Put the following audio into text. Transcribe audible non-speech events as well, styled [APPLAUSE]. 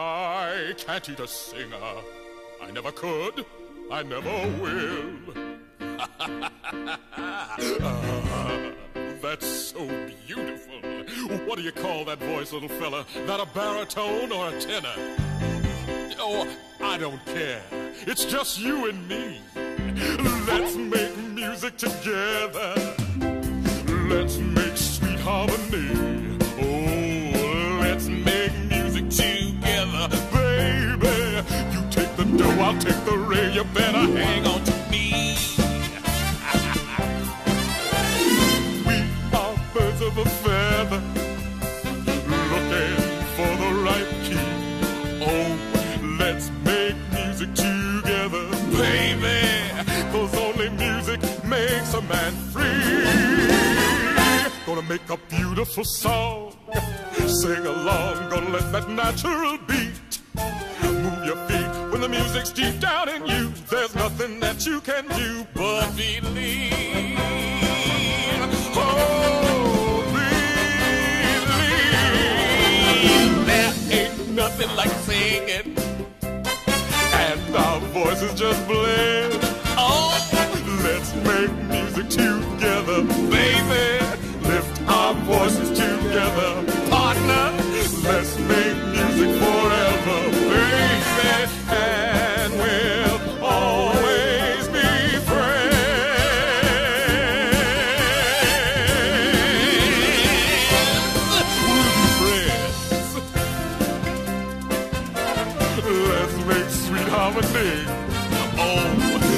I can't eat a singer. I never could. I never will. [LAUGHS] ah, that's so beautiful. What do you call that voice, little fella? That a baritone or a tenor? Oh, I don't care. It's just you and me. Let's make music together. Let's make sweet harmony. Do, I'll take the re. You better hang on to me. [LAUGHS] we are birds of a feather, looking for the right key. Oh, let's make music together, baby. Cause only music makes a man free. Gonna make a beautiful song. Sing along, gonna let that natural beat move your feet the music's deep down in you. There's nothing that you can do but believe. Oh, believe. There ain't nothing like singing, and our voices just blend. Oh, let's make music together, baby. Lift our voices together, Let's make sweet harmony. Oh,